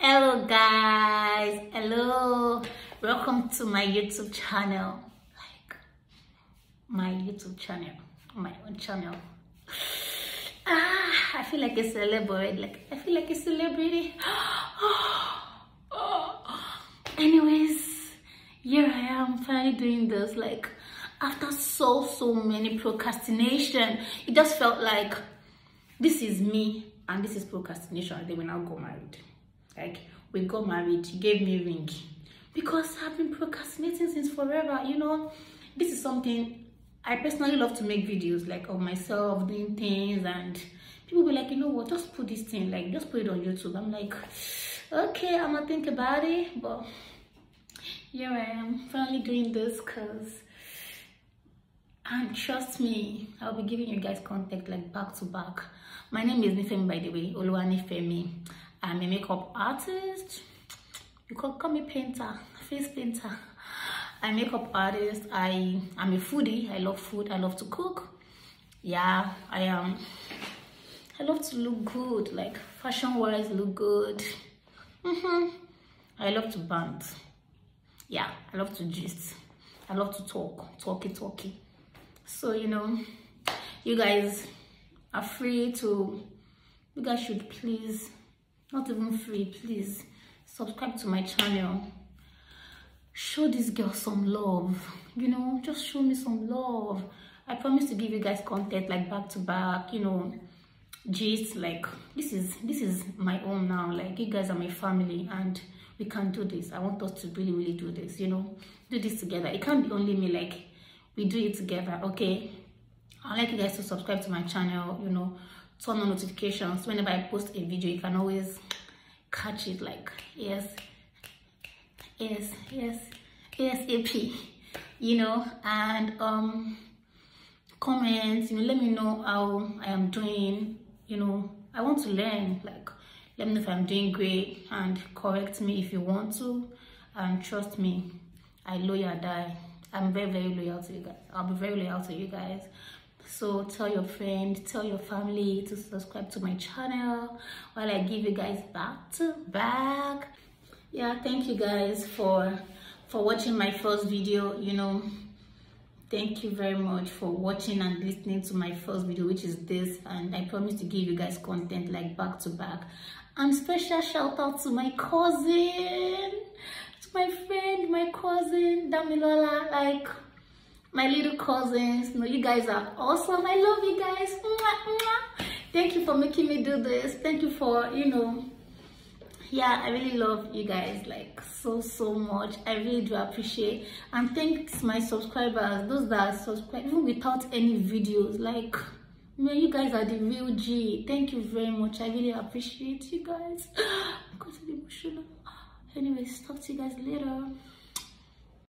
hello guys. Hello. Welcome to my youtube channel. Like my youtube channel. My own channel. Ah i feel like a celebrity. Like i feel like a celebrity. Anyways here i am finally doing this. Like after so so many procrastination it just felt like this is me and this is procrastination. And then we now go married like we got married he gave me ring. Because i've been procrastinating since forever you know? This is something i personally love to make videos like of myself doing things and people be like you know what? Just put this thing like just put it on youtube. I'm like okay i'm gonna think about it but here i am finally doing this because and trust me i'll be giving you guys contact like back to back. My name is Nifemi by the way Oluwanifemi I'm a makeup artist. You can call me painter face painter. I'm a makeup artist. I am a foodie. I love food. I love to cook. Yeah I am. I love to look good. Like fashion wise look good. Mm -hmm. I love to band yeah I love to gist. I love to talk. Talky talky. So you know you guys are free to you guys should please not even free please. Subscribe to my channel. Show this girl some love. You know just show me some love. I promise to give you guys content like back to back you know just like this is this is my own now. Like you guys are my family and we can do this. I want us to really really do this you know? Do this together. It can't be only me like we do it together okay? I'd like you guys to subscribe to my channel you know turn on notifications. Whenever i post a video you can always catch it like yes yes yes yes AP you know? And um comments you know let me know how i am doing you know? I want to learn like let me know if i'm doing great and correct me if you want to. And trust me i loyal die. I'm very very loyal to you guys. I'll be very loyal to you guys so tell your friend tell your family to subscribe to my channel while i give you guys back to back yeah thank you guys for for watching my first video you know. Thank you very much for watching and listening to my first video which is this and i promise to give you guys content like back to back. And special shout out to my cousin to my friend my cousin damilola like my little cousins. Know you guys are awesome. I love you guys. Thank you for making me do this. Thank you for you know. Yeah i really love you guys like so so much. I really do appreciate. And thanks my subscribers those that subscribe even without any videos. Like man you guys are the real g. Thank you very much. I really appreciate you guys. I'm emotional. Anyways talk to you guys later